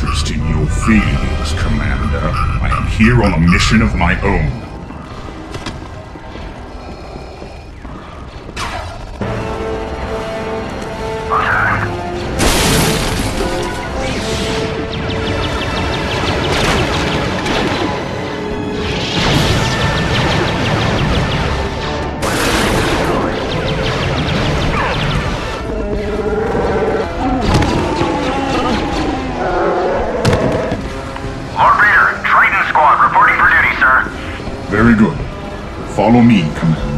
interest in your failures, Commander. I am here on a mission of my own. Very good. Follow me, Commander.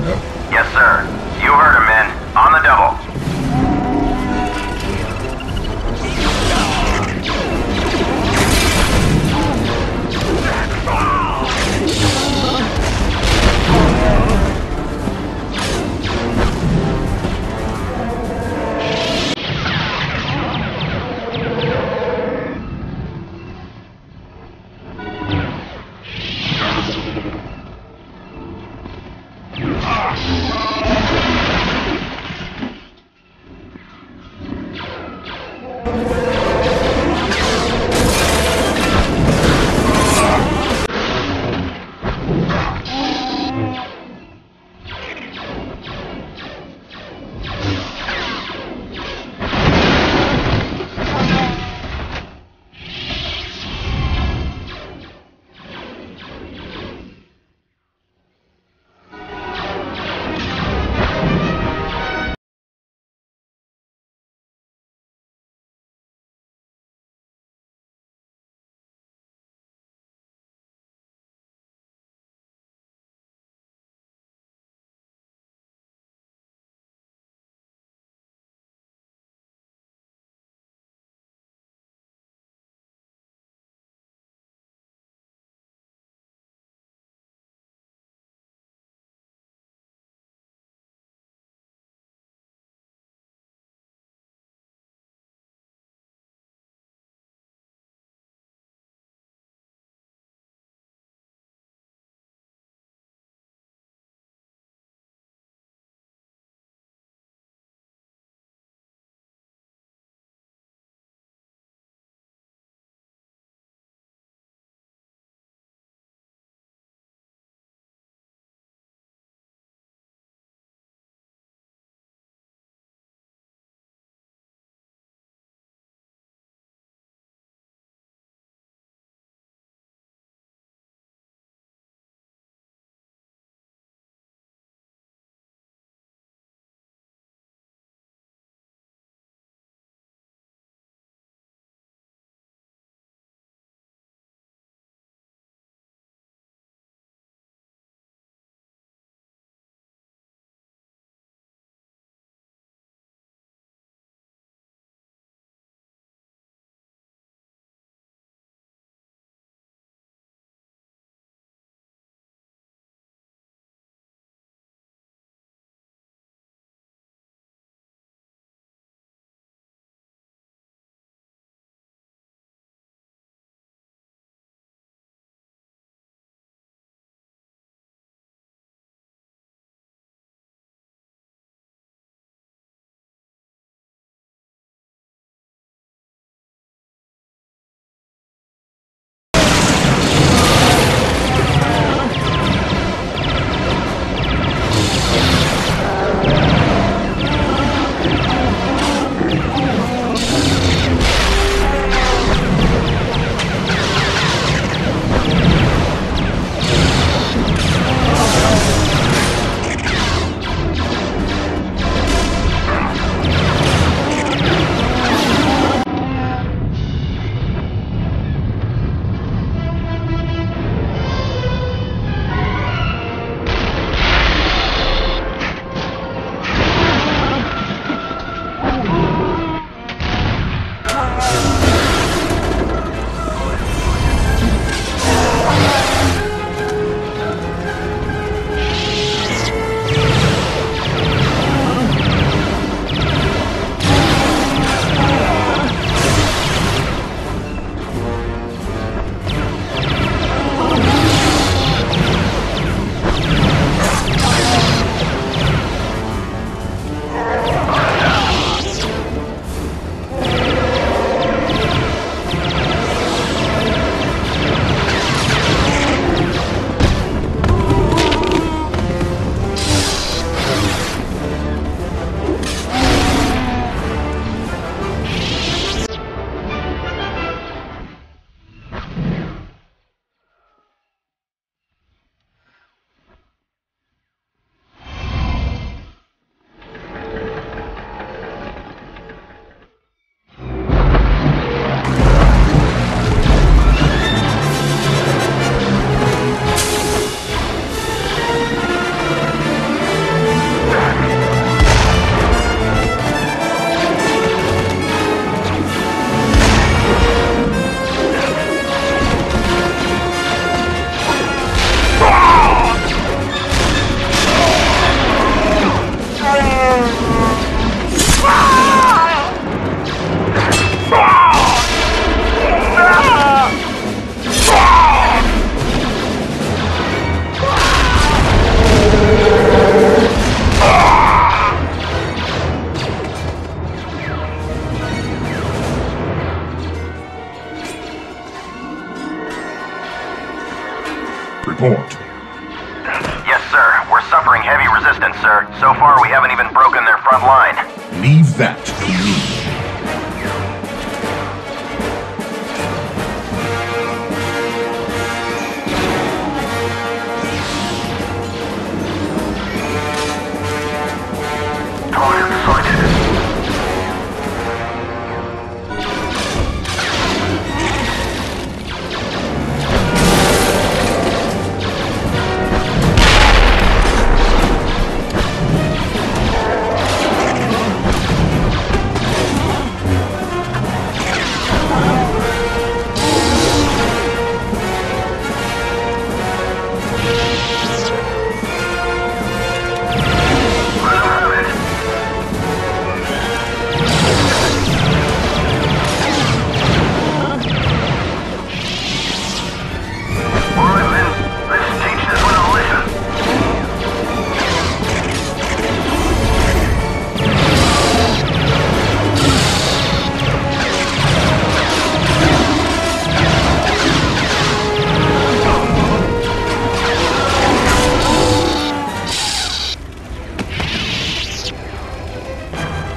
Sir. So far, we haven't even broken their front line. Leave that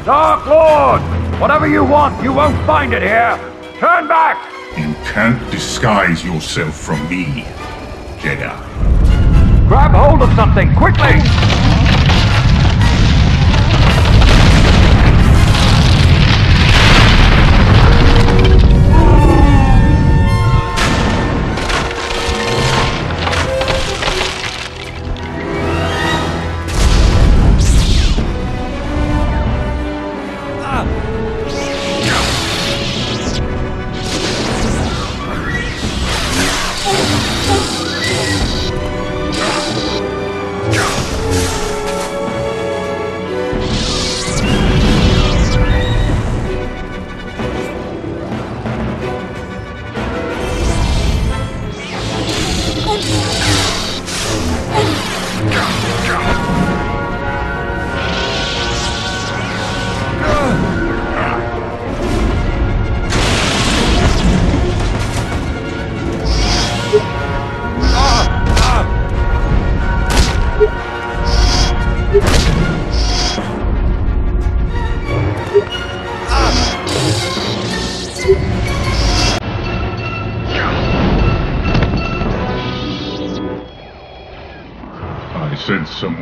Dark Lord! Whatever you want, you won't find it here! Turn back! You can't disguise yourself from me, Jedi. Grab hold of something, quickly!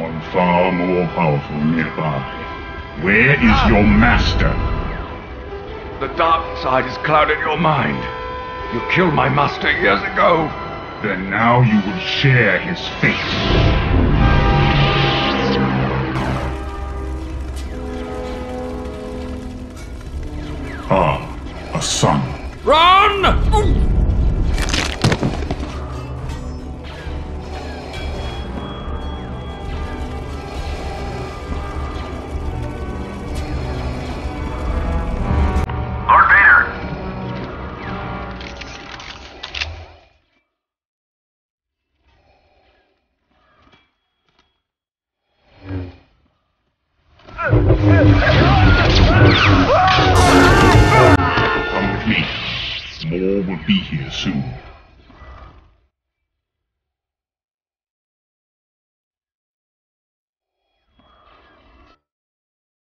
Someone far more powerful nearby. Where is your master? The dark side has clouded your mind. You killed my master years ago. Then now you will share his fate. Ah, a son. Run!